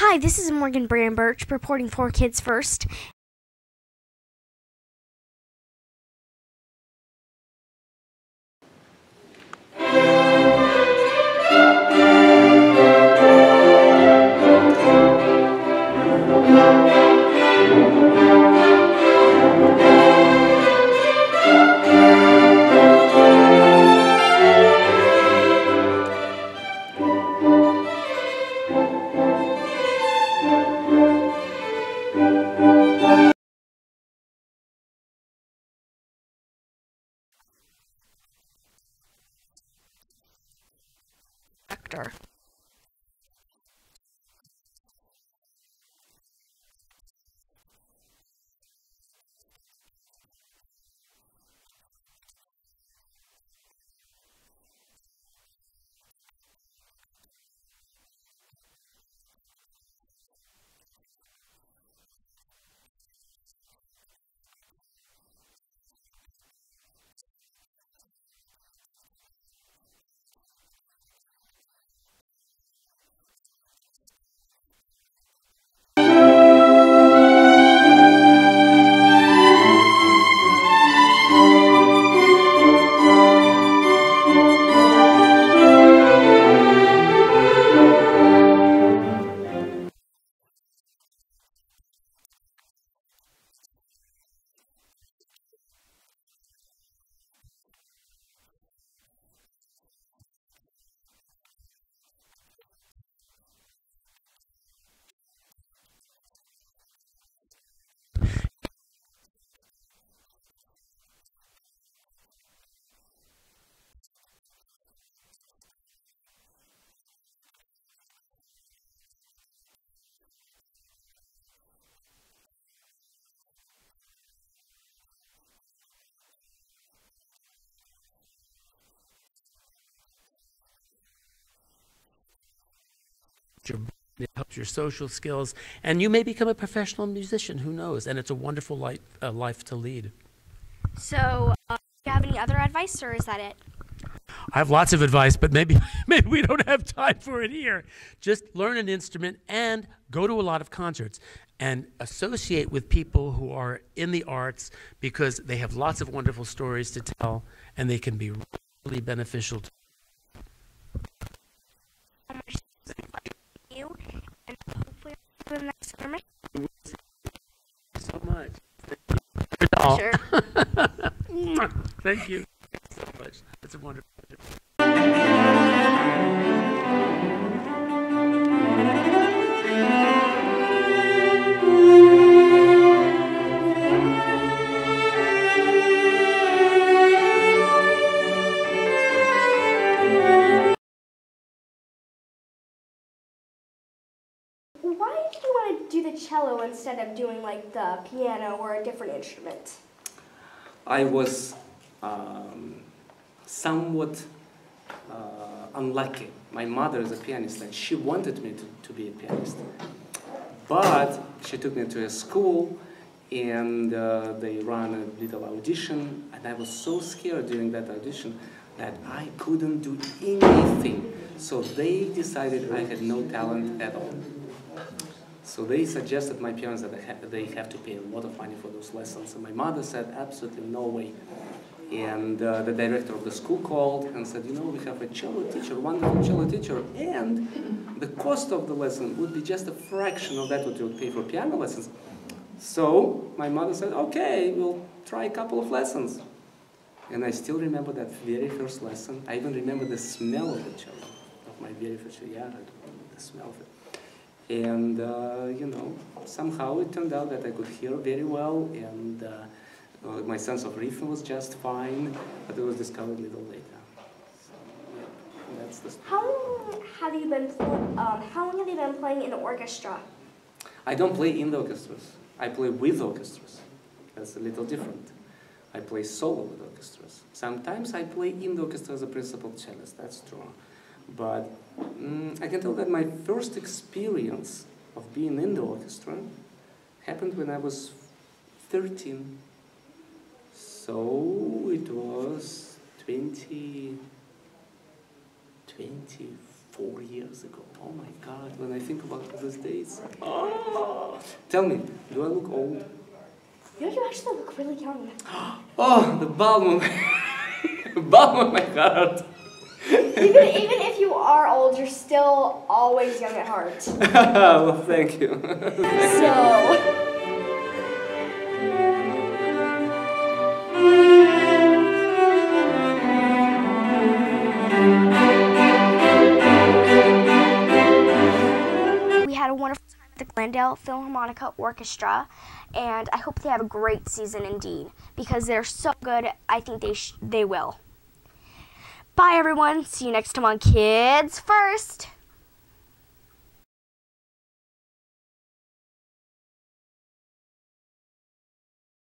Hi, this is Morgan Branbirch reporting for Kids First. Actor. It helps your social skills, and you may become a professional musician. Who knows? And it's a wonderful life, uh, life to lead. So, uh, do you have any other advice, or is that it? I have lots of advice, but maybe maybe we don't have time for it here. Just learn an instrument and go to a lot of concerts and associate with people who are in the arts because they have lots of wonderful stories to tell and they can be really beneficial to You and hopefully see you in the next summer. you so much. Sure. Thank you cello instead of doing like the piano or a different instrument? I was um, somewhat uh, unlucky. My mother is a pianist and she wanted me to, to be a pianist. But she took me to a school and uh, they ran a little audition and I was so scared during that audition that I couldn't do anything. So they decided I had no talent at all. So they suggested my parents that they, ha- they have to pay a lot of money for those lessons. And my mother said, absolutely no way. And uh, the director of the school called and said, you know, we have a cello teacher, wonderful cello teacher, and the cost of the lesson would be just a fraction of that what you would pay for piano lessons. So my mother said, okay, we'll try a couple of lessons. And I still remember that very first lesson. I even remember the smell of the cello, of my very first, yeah, I remember the smell of it. And, uh, you know, somehow it turned out that I could hear very well, and uh, uh, my sense of rhythm was just fine, but it was discovered a little later. So, yeah, that's the story. How long have you been um, How long have you been playing in the orchestra? I don't play in the orchestras. I play with orchestras. That's a little different. I play solo with orchestras. Sometimes I play in the orchestra as a principal cellist, that's true. But mm, I can tell that my first experience of being in the orchestra happened when I was 13. So it was 20, four years ago. Oh my God, when I think about those days. Oh. Tell me, do I look old? You you actually look really young. Oh, the balm of, balm of my heart. Even, even if you are old, you're still always young at heart. well, thank you. So. We had a wonderful time at the Glendale Philharmonica Orchestra, and I hope they have a great season indeed because they're so good. I think they sh- they will. Bye, everyone. See you next time on Kids First.